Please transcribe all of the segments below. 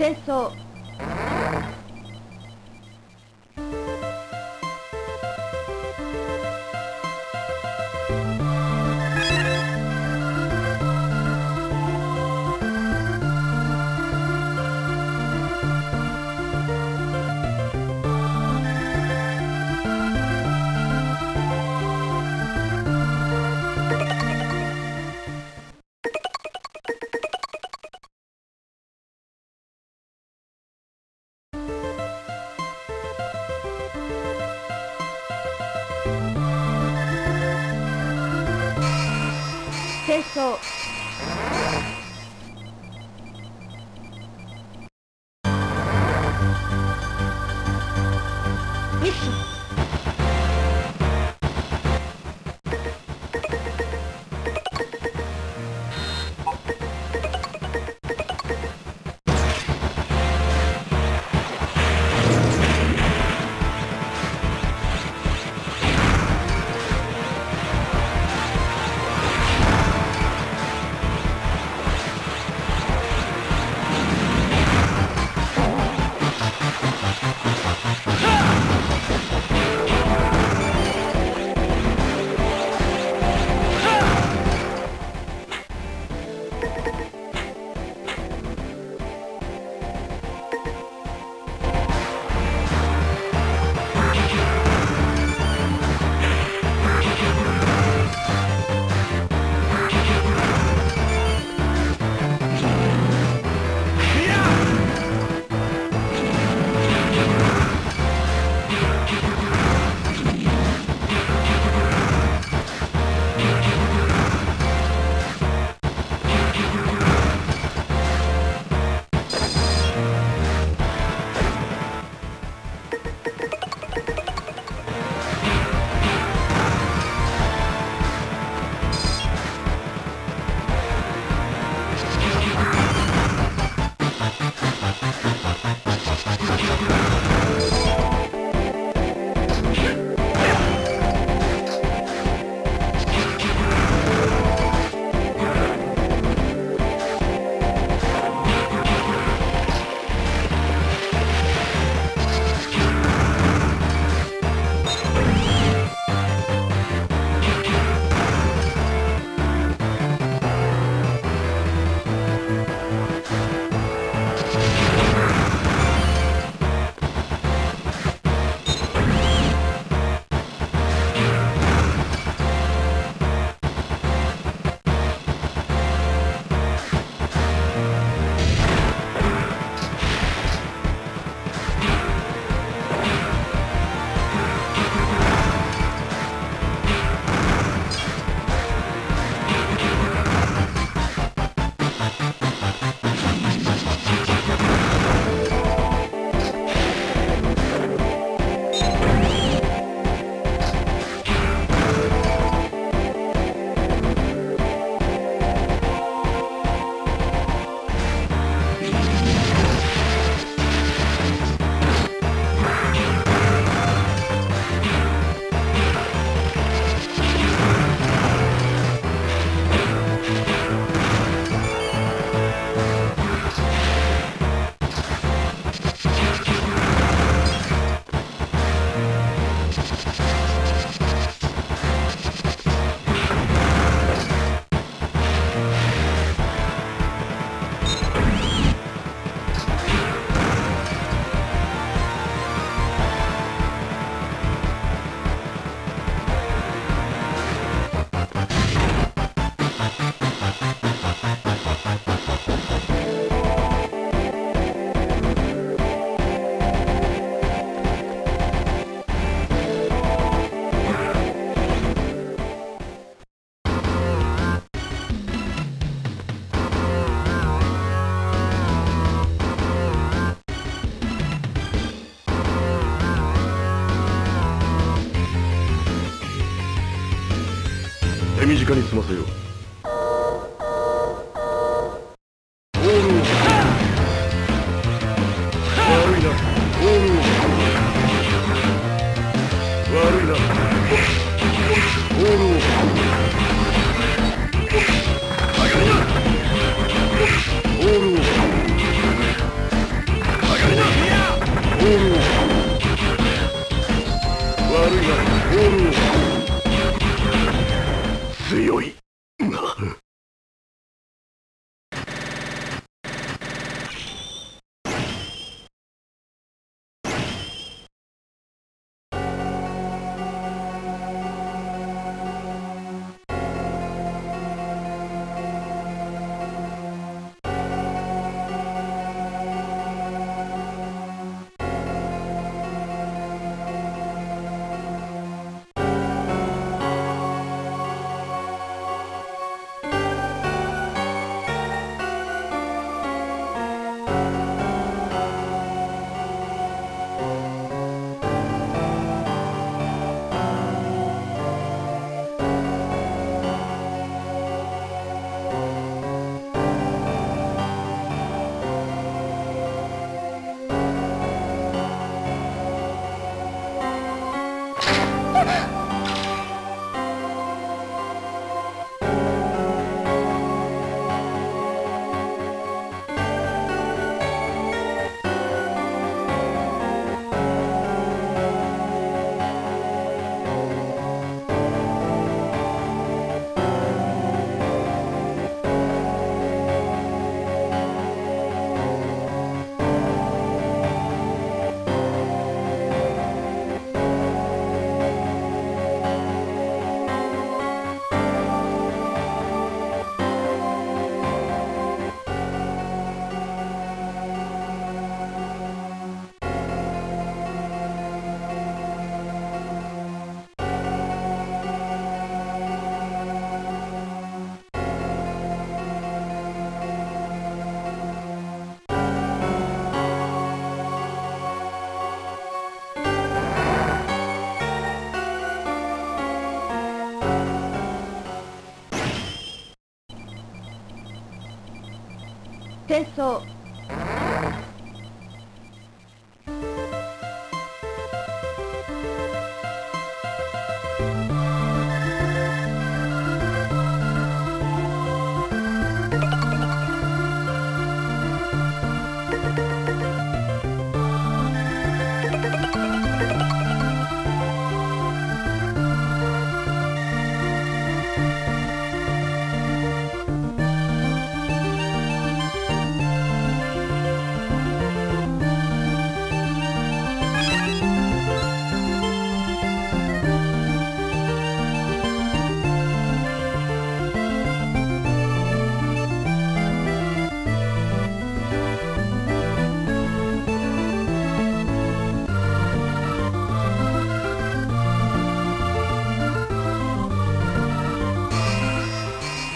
戦争身近に済ませよう。強い。そう。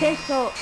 戦争